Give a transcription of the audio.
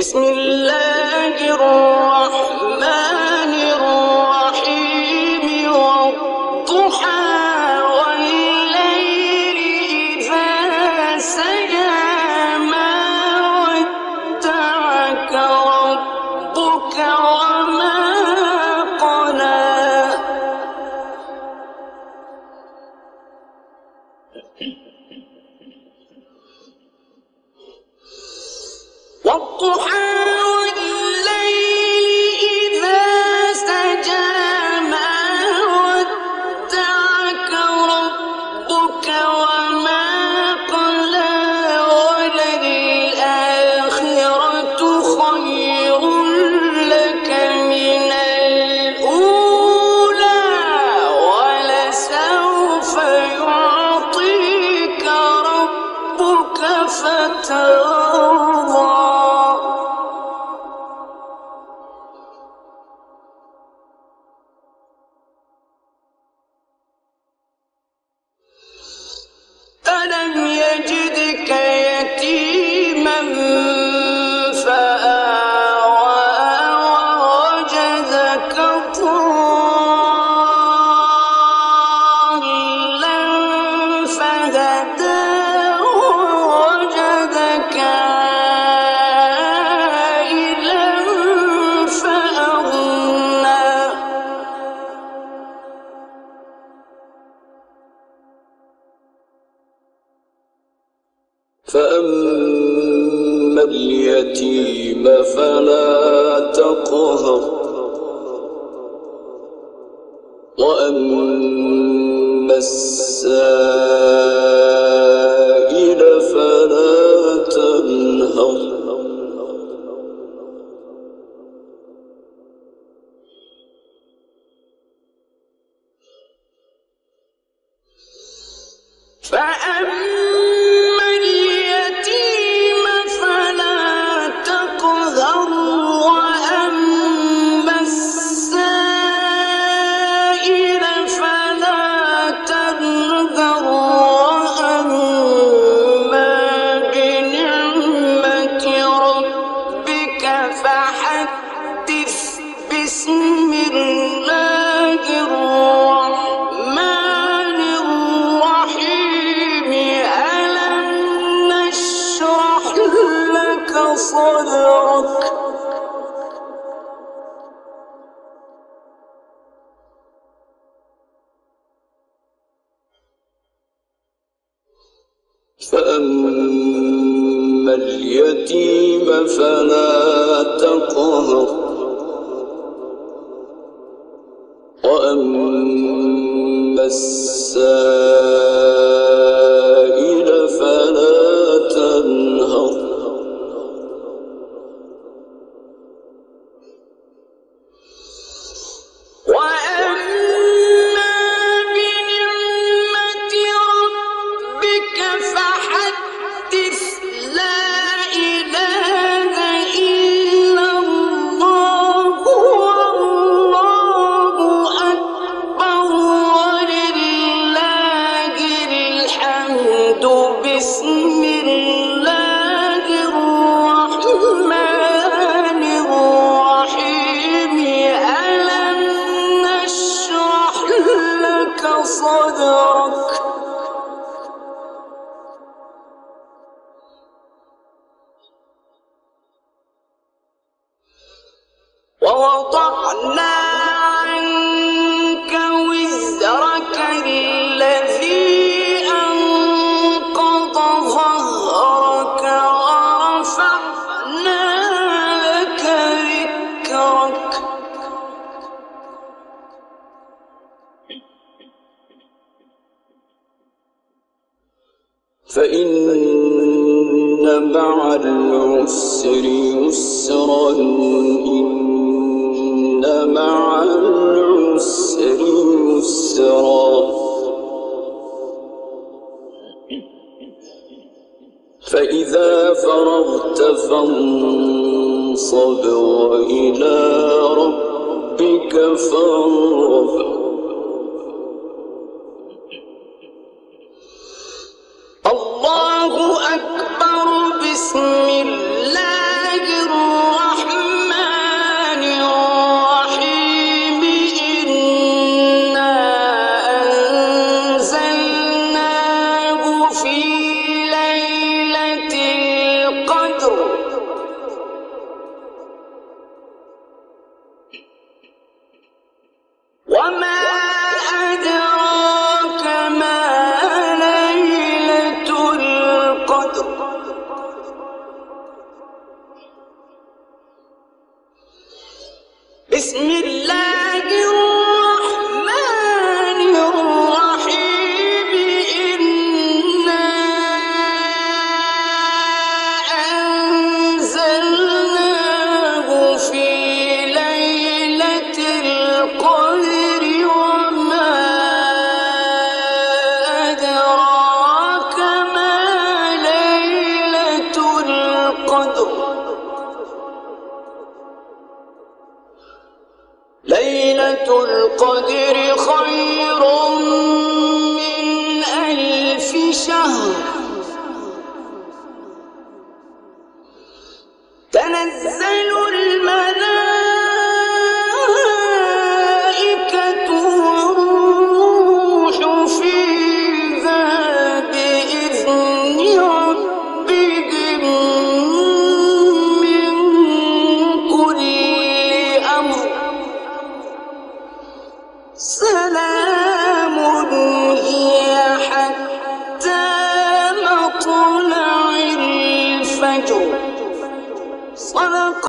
بسم الله الرحمن الرحيم والضحى والليل إذا سجى ما ودعك ربك وما قلى. والضحى فأما اليتيم فلا تقهر وأما السائل فلا تنهر فأما فأما اليتيم فلا تقهر. عنك وزرك الذي ظهرك ورفعنا لك ذكرك. فإن مع العسر يسرا إن مع العسر يسرا فإذا فرغت فانصب وإلى ربك فارغب الله أكبر بسم بسم الله القدر خير من ألف شهر.